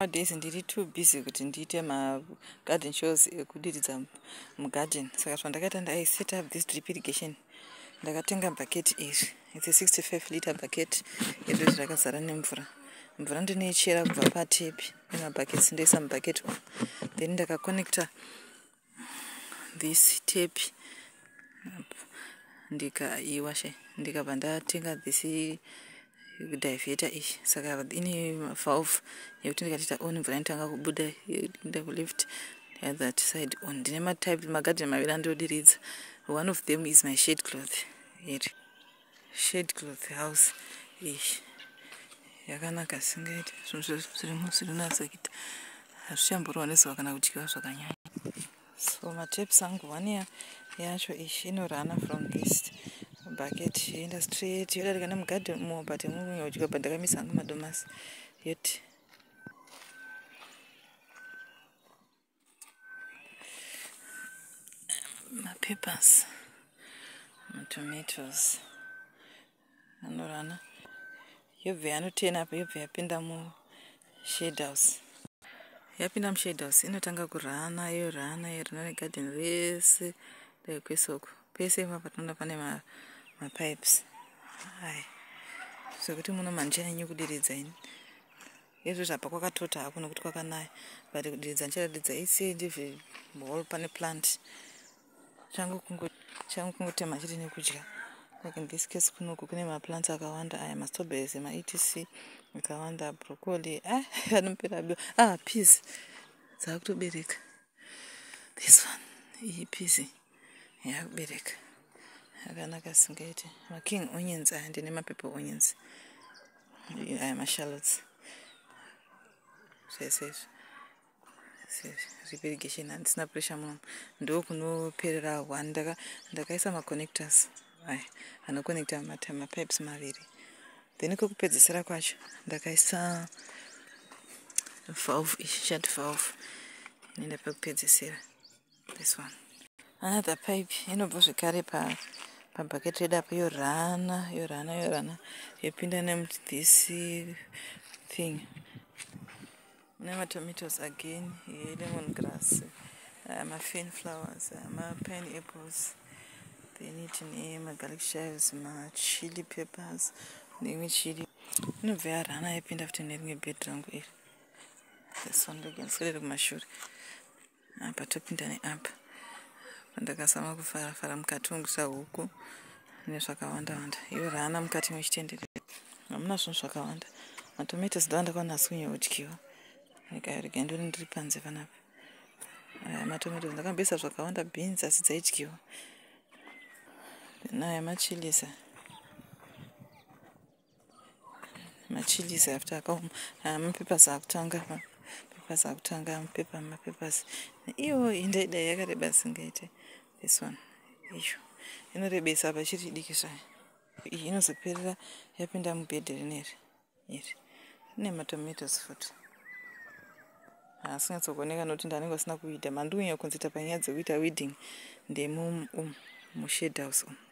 nowadays ndiri too busy kuti ndiite magarden shows ekudiridza mugarden saka zvandakaita ndai set up this drip irrigation ndakatenga bhaketi iri. Its a 65 liter bhaketi iri zvirakazara nemvura. Mvura ndinoichera kubva patepi emabhaketi ndoisa mubhaketi one then ndakakonecta this tape ndikaiwashe ndikabva ndatenga this divheta iyi saka ine valve yekuti ndikatiita on mvura inotanga kubuda ndakuleft that side on. Ndine matype magarden maviri andodiridza. One of them is my shade cloth iri shade cloth house iyi yakanaka singaiti zvinhu zvirimo zvirinatsakuita hazvichamborwa nezuva kana kudyiwa zvakanyanya. So matapes angu one yacho iyi inorana from this bucket yoenda straight yodarika but emukunya kudyiwa but ndakamisa hangu madomasi yoti mapepers matomatoes anorana. Yobva yanotena apa yobva yapinda mushade house. Yapinda mushade house inotanga kurana yorana yorana negarden rese dai kwesoko. Pese ipapa tinoona pane mapipes ai sekuti muno manichanyanyi kudiridza ini? Izvo zvapa kwakatota hako nokuti kwakanaya but kudiridza nichararidza ise ndivhe hall pane plant. Changu kungotema chiri nekudya. Like in this case kunoku kune maplants akawanda. Aya mastrawberries emaetc akawanda brocoli a ah, anopera bio. Ah peas. Dzaakutobereka this one iyi peas. Yakubereka akanaka singaiti making onions aya ndine mapepe onions aya mashallots zvesezvo reperigation handisina pressure muno ndo kunoperera one ndakaisa maconnectors aya anokonecta mapipes maviri. Then kwekupedzisira kwacho ndakaisa valve ishat valve. Inoenda pekupedzisira this one. Another pipe inobva zvekare pabhaket redu apo yorana yorana yorana. Yopinda nemuthis thing. Une matomatoes again yelemon grass mafan flowers mapine apples then tine magarlic shives machili peppers neimwe chili. Inobva yarana yapinda futi nerimwe bed rangu iri. Thesondogensirere kumashure. Apa topinda neapa pandakazama kufarafara mukati ungusa huku. Nezvakawanda wanda. Iyo rana mukati mechitendere hamuna zvinhu zvakawanda. Matomatos ndo andakwanasi kunyaudyiwa ikayorega ndori ndiri panze panapa. Matomatos ndakamboisa zvakawanda beans asi dzaidyiwa. Naya machilisa. Machilisi after akaoma. Mapepers akutanga mapepers akutanga mapepa mapepers. Iwo indaidai yakareba singaite this one iyo inorebesa pachiri diki zvaya iyi inozoperera yapinda mubhedhi rineri iri. Rine matomatoes futi. Haasingatsokuoneka nokuti ndanenge asina kuita. Mandiunya kunzita panyaya dzekuita wedding ndemushade house umu